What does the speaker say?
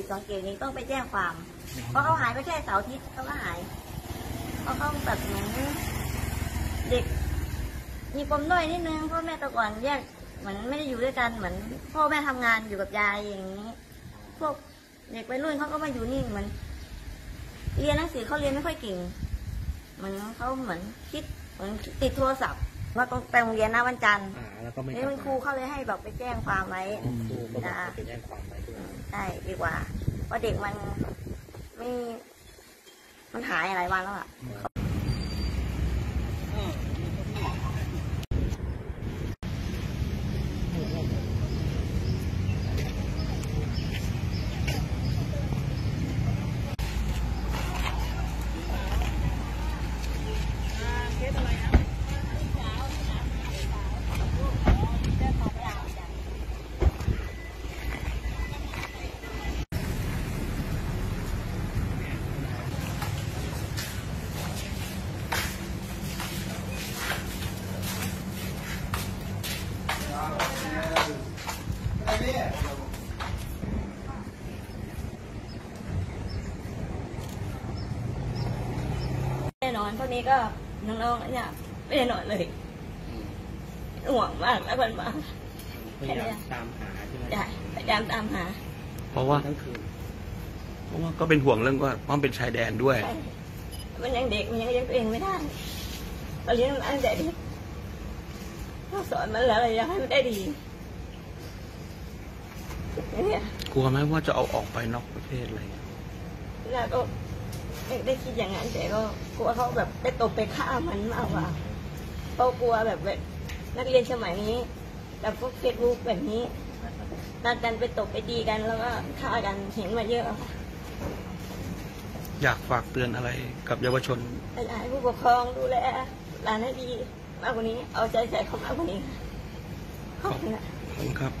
สังเกตนี้ต้องไปแจ้งความ เพราะเขาหายไปแค่เสาร์อาทิตย์เขาก็หายเพราะเขาแบบเหมือนเด็ก มีปมด้อยนิดนึงพ่อแม่แต่ก่อนแยกเหมือนไม่ได้อยู่ด้วยกันเหมือน พ่อแม่ทำงานอยู่กับยายอย่างนี้ พวกเด็กวัยรุ่นเขาก็มาอยู่นี่เหมือนเรียนหนังสือเขาเรียนไม่ค่อยเก่งเหมือนเขาเหมือนคิดเหมือนติดโทรศัพท์ ว่าต้องไปโรงเรียนนะวันจันทร์อ่าแล้วก็ไม่นี่คุณครูเขาเลยให้แบบไปแจ้งความไว้ ครูก็บอกให้ไปแจ้งความไว้ด้วยได้ดีกว่าเพราะเด็กมันไม่ มันหายหลายวันแล้วอะ อนพวกนี้ก็น้องๆเนี่ยไม่ได้นอนเลยห่วงมากแล้วมันมาพยายามตามหาใช่ไหมได้พยายามตามหา เพราะว่าทั้งคืนเพราะว่าก็เป็นห่วงเรื่องว่ามันเป็นชายแดนด้วยใช่มันยังเด็กมันยังเลี้ยงตัวเองไม่ได้เราเลี้ยงมันตั้งแต่เด็กเราสอนมันแล้วเราอยากให้มันได้ดีเนี่ยกลัวไหมว่าจะเอาออกไปนอกประเทศอะไรเงี้ยแล้วก็ ไม่ได้คิดอย่างนั้นแต่ก็กลัวเขาแบบไปตบไปฆ่ามันมากกว่าเพราะกลัวแบบแบบนักเรียนสมัยนี้แบบพวกเฟซบุ๊กแบบนี้นัดกันไปตบไปตีกันแล้วก็ฆ่ากันเห็นมาเยอะค่ะอยากฝากเตือนอะไรกับเยาวชนอยากให้ผู้ปกครองดูแลหลานให้ดีมากกว่านี้ เอาใจใส่เขามากกว่านี้ค่ะขอบคุณค่ะขอบคุณครับ